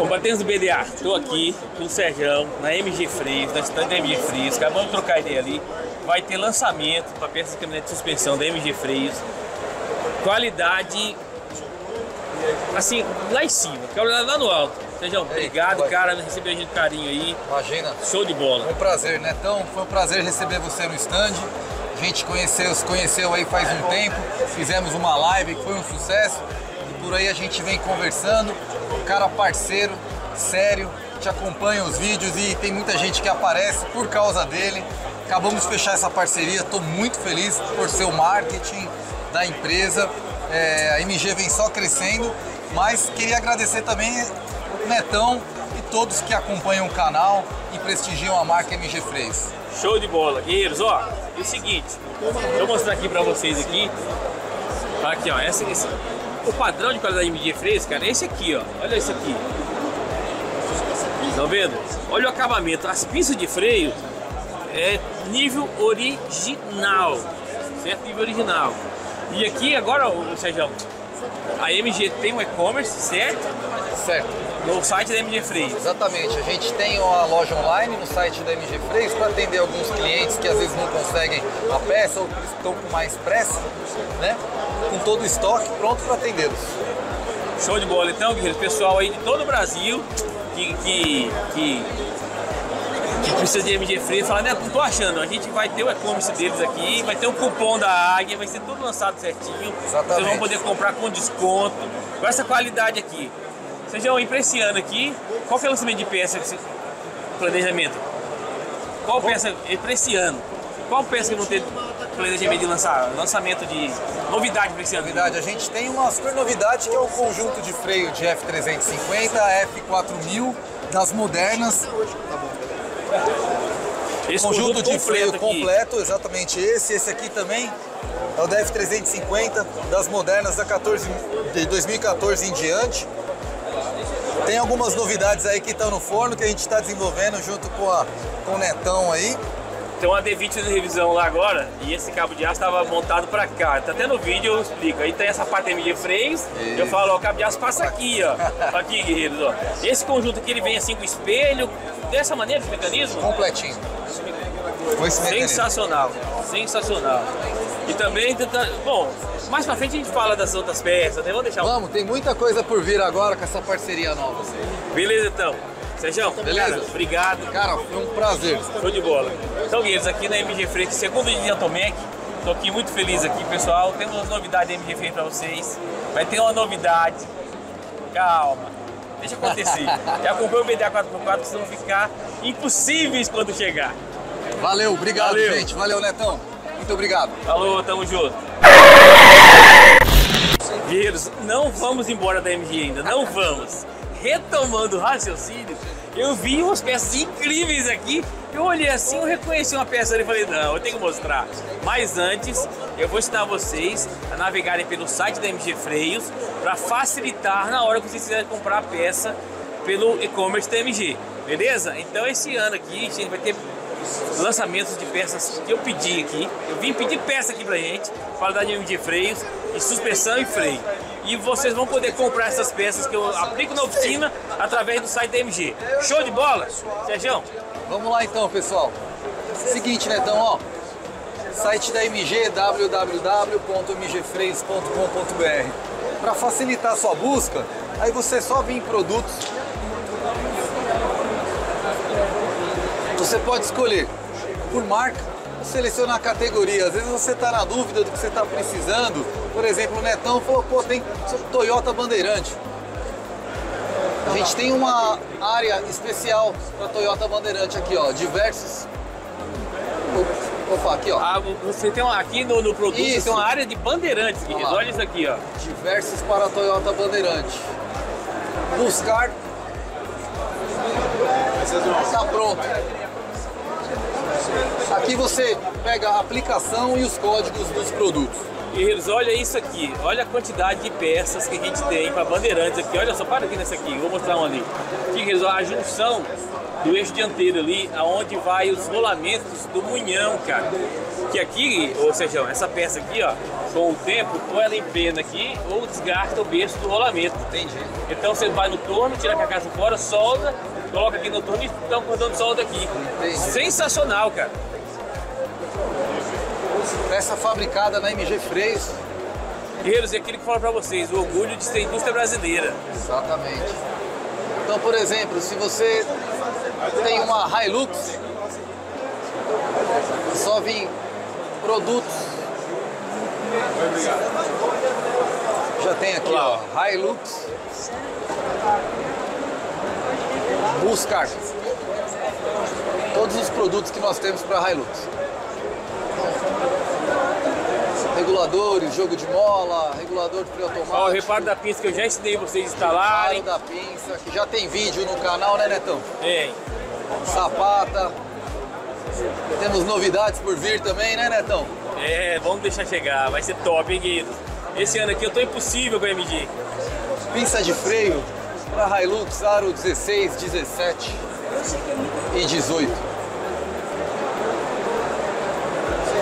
Combatentes do BDA, estou aqui com o Serjão, na MG Freios, na estante da MG Freios, acabamos de trocar ideia ali. Vai ter lançamento para peças de caminhonete de suspensão da MG Freios. Qualidade, assim, lá em cima, qualidade lá no alto. Sejam, obrigado, cara, me recebeu a gente com carinho aí. Imagina. Show de bola. Foi um prazer, Netão. Foi um prazer receber você no stand. A gente conheceu, se conheceu aí faz um tempo. Fizemos uma live que foi um sucesso. E por aí a gente vem conversando. Cara parceiro, sério, te acompanha os vídeos e tem muita gente que aparece por causa dele. Acabamos de fechar essa parceria, estou muito feliz por ser o marketing da empresa. É, a MG vem só crescendo, mas queria agradecer também o Netão e todos que acompanham o canal e prestigiam a marca MG Freios. Show de bola, guerreiros, ó, é o seguinte, vou mostrar aqui pra vocês aqui, aqui ó, essa, esse, o padrão de qualidade de MG Freios, cara, é esse aqui ó, olha esse aqui, estão vendo? Olha o acabamento, as pinças de freio é nível original, certo? Nível original. E aqui agora, o Sérgio, a MG tem um e-commerce, certo? Certo. No site da MG Freios. Exatamente, a gente tem uma loja online no site da MG Freios para atender alguns clientes que às vezes não conseguem a peça ou estão com mais pressa, né? Com todo o estoque pronto para atendê-los. Show de bola, então, guerreiros. Pessoal aí de todo o Brasil que, que, que, que precisa de MG Freio, fala, né, não tô achando, a gente vai ter o e-commerce deles aqui, vai ter o cupom da Águia, vai ser tudo lançado certinho. Exatamente. Vocês vão poder comprar com desconto, com essa qualidade aqui. Sejam aí pra esse ano aqui, qual que é o lançamento de peça, que você- planejamento? Qual peça, para esse ano, qual peça que vão ter planejamento de lançar? Lançamento de novidade para esse ano? Novidade, a gente tem uma super novidade que é o conjunto de freio de F350, F4000 das modernas, Esse conjunto de freio completo aqui. completo, exatamente esse, esse aqui também é o da F350 das modernas da 14, de 2014 em diante. Tem algumas novidades aí que estão no forno que a gente está desenvolvendo junto com, a, com o Netão aí. Tem uma D20 de revisão lá agora e esse cabo de aço estava montado para cá. Tá até no vídeo eu explico. Aí tem essa parte MG freios. Eu falo, ó, o cabo de aço passa aqui, ó. Aqui, guerreiros, ó. Esse conjunto aqui ele vem assim com espelho, dessa maneira esse mecanismo. completinho. Sensacional, sensacional. E também, bom, mais pra frente a gente fala das outras peças, né? Vamos deixar. Vamos, tem muita coisa por vir agora com essa parceria nova. Beleza então. Sérgio, Beleza. cara, obrigado. Cara, foi um prazer. Show de bola. Então, guerreiros, aqui na MG Freitas, segundo dia de Automec, tô aqui muito feliz aqui, pessoal. Temos umas novidades da MG Freitas pra vocês. Vai ter uma novidade. Calma. Deixa acontecer. Já comprei o BDA 4x4, que vão ficar impossíveis quando chegar. Valeu, obrigado, Valeu. gente. Valeu, Netão. Muito obrigado. Falou, tamo junto. Guerreiros, não vamos embora da MG ainda, não vamos. Retomando o raciocínio, eu vi umas peças incríveis aqui. Eu olhei assim, eu reconheci uma peça ali e falei, não, eu tenho que mostrar. Mas antes, eu vou ensinar vocês a navegarem pelo site da MG Freios para facilitar na hora que vocês quiserem comprar a peça pelo e-commerce da MG. Beleza? Então esse ano aqui, a gente vai ter lançamentos de peças que eu pedi aqui. Eu vim pedir peça aqui pra gente, qualidade MG freios, e suspensão e freio. E vocês vão poder comprar essas peças que eu aplico na oficina através do site da MG. Show de bola? Sérgio, Vamos lá então, pessoal. Seguinte, Netão, ó. Site da MG, www.mgfreios.com.br. Para facilitar a sua busca, aí você só vir em produtos. Você pode escolher por marca ou selecionar a categoria. Às vezes você está na dúvida do que você está precisando. Por exemplo, o Netão falou, pô, tem Toyota Bandeirante. A gente tem uma área especial para Toyota Bandeirante aqui, ó, diversos. Opa, aqui, ó, ah, você tem uma, aqui no, no produto Isso. tem uma área de bandeirantes, lá. Olha isso aqui, ó. diversos para Toyota Bandeirante. Buscar. Está pronto. Aqui você pega a aplicação e os códigos dos produtos. Guerreiros, olha isso aqui. Olha a quantidade de peças que a gente tem para bandeirantes aqui. Olha só, para aqui nessa aqui. Vou mostrar uma ali. Aqui, guerreiros, ó, a junção do eixo dianteiro ali, aonde vai os rolamentos do munhão, cara. Que aqui, ou seja, essa peça aqui, ó, com o tempo, ou ela empena aqui, ou desgasta o berço do rolamento. Entendi. Então você vai no torno, tira a carcaça fora, solda, coloca aqui no torno e dá um cordão de solda aqui. Entendi. Sensacional, cara. Peça fabricada na MG Freios. Guerreiros, é aquilo que eu falo pra vocês, o orgulho de ser indústria brasileira. Exatamente. Então, por exemplo, se você tem uma Hilux, só vir produtos. Já tem aqui, ó, Hilux. Buscar. Todos os produtos que nós temos para Hilux. Reguladores, jogo de mola, regulador de freio automático. Ó, o reparo da pinça que eu já ensinei vocês a Reparo instalarem. da pinça, que já tem vídeo no canal, né, Netão? É, Sapata. Temos novidades por vir também, né, Netão? é, vamos deixar chegar, vai ser top, hein, guerreiros? Esse ano aqui eu tô impossível com a MG. Pinça de freio para Hilux Aro 16, 17 e 18.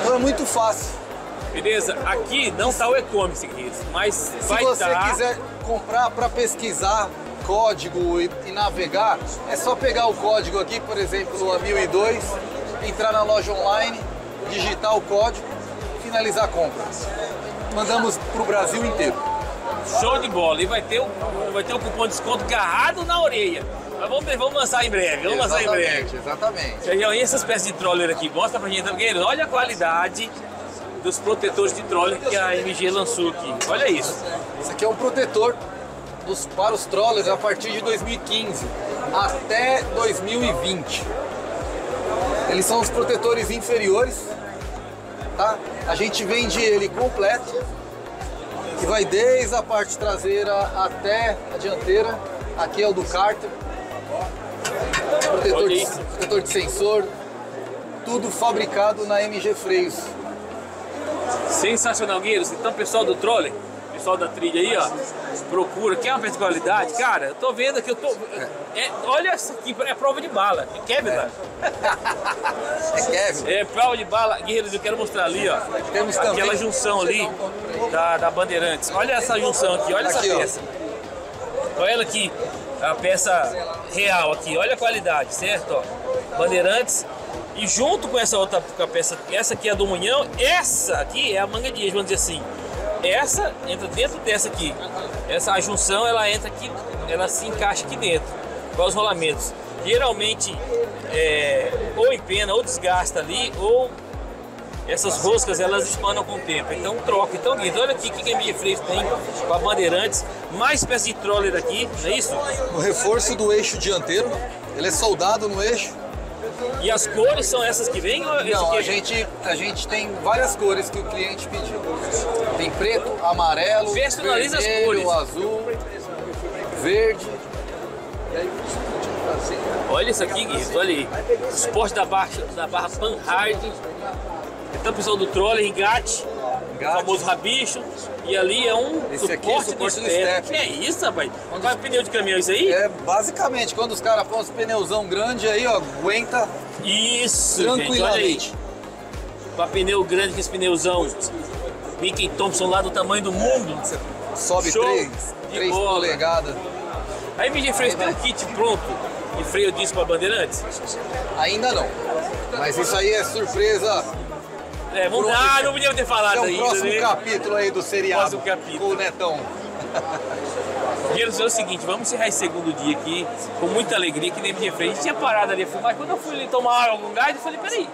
Então é muito fácil. Beleza? Aqui não tá o e-commerce, mas Se vai você estar. quiser comprar para pesquisar código e, e navegar, é só pegar o código aqui, por exemplo, a 1002, entrar na loja online, digitar o código, finalizar a compra. Mandamos para o Brasil inteiro. Show de bola. E vai ter o, vai ter o cupom de desconto garrado na orelha. Mas vamos, vamos lançar em breve, vamos lançar em breve. Exatamente, exatamente. E essas peças de troller aqui? Mostra pra gente. Olha a qualidade dos protetores de troller que a MG lançou aqui. Olha isso. Esse aqui é um protetor dos, para os trollers a partir de 2015 até 2020. Eles são os protetores inferiores, tá? A gente vende ele completo, que vai desde a parte traseira até a dianteira. Aqui é o do cárter. Protetor de, isso. protetor de sensor, tudo fabricado na MG Freios. Sensacional, guerreiros. Então, pessoal do troller, pessoal da trilha aí, ó, procura. Quer uma peça de qualidade? Cara, eu tô vendo aqui, eu tô. É, olha essa aqui, é prova de bala. Quer, Kevlar? É Kevin. É prova de bala. Guerreiros, eu quero mostrar ali, ó. Temos Aquela também. junção ali da, da Bandeirantes. Olha essa junção aqui, olha Aqui, essa ó. peça. Olha ela aqui, a peça real aqui, olha a qualidade, certo? Ó, Bandeirantes. E junto com essa outra com peça, essa aqui é a do Munhão, essa aqui é a manga de eixo, vamos dizer assim. Essa entra dentro dessa aqui. Essa a junção ela entra aqui, ela se encaixa aqui dentro, com os rolamentos. Geralmente é, ou empena ou desgasta ali, ou essas roscas elas espanam com o tempo, então troca. Então, Guido, olha aqui o que a MG Freios tem com a Bandeirantes, mais peças de troller aqui, não é isso? O reforço do eixo dianteiro, ele é soldado no eixo. E as cores são essas que vêm? Ou Não, a é- gente, a gente tem várias cores que o cliente pediu. Tem preto, amarelo, Personaliza as vermelho, cores. azul, verde. Olha isso aqui, Guido, olha aí. Esporte da barra, da barra Panhard. Então, o pessoal do troller, engate, o famoso rabicho. E ali é um Esse aqui é suporte, suporte do step. Que é isso, rapaz? Qual é pneu de caminhão isso aí? É basicamente quando os caras põem os pneuzão grande aí, ó, aguenta Isso, gente, aí. tranquilamente. Pra pneu grande, com esse pneuzão Mickey Thompson lá do tamanho do mundo. Sobe Show 3, de 3 bola. polegadas. A MG Freios tem um kit pronto de freio disco para bandeirantes? Ainda não. Mas isso aí é surpresa. É, vamos ah, não podia ter falado É o ainda, próximo né? capítulo aí do seriado Próximo capítulo. o Netão. Guilherme, é o seguinte, vamos encerrar esse segundo dia aqui com muita alegria, que nem MG Freios. A gente tinha parado ali a filmar, quando eu fui tomar algum gás, eu falei, peraí,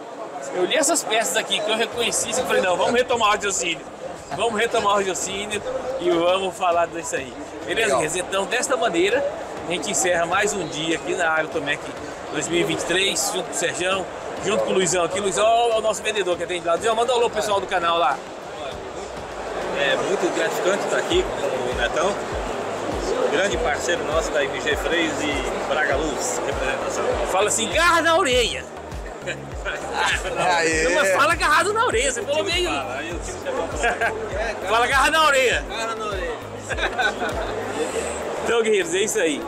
eu li essas peças aqui que eu reconheci, eu falei, não, vamos retomar o raciocínio. Vamos retomar o raciocínio e vamos falar disso aí. Beleza. Guilherme? Então, desta maneira, a gente encerra mais um dia aqui na Agrotomec 2023, junto com o Serjão, junto com o Luizão aqui. Luizão é o nosso vendedor que atende lá. Luizão, manda um alô pro pessoal do canal lá. É muito gratificante estar aqui com o Netão, grande parceiro nosso da MG Freios e Braga Luz, representação. Fala assim, garra na orelha. Aê. Não, mas fala agarrado na orelha, você falou meio. Fala, aí o bom. Fala agarra na orelha. Cara na orelha. Então, guerreiros, é isso aí.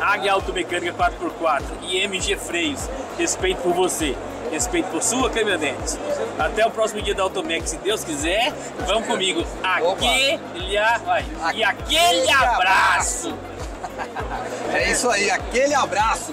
Águia Automecânica 4x4 e MG Freios. Respeito por você, respeito por sua caminhonete. Até o próximo dia da Automec, se Deus quiser. Vamos comigo. Aquele, a- vai. E aquele abraço. É isso aí, aquele abraço.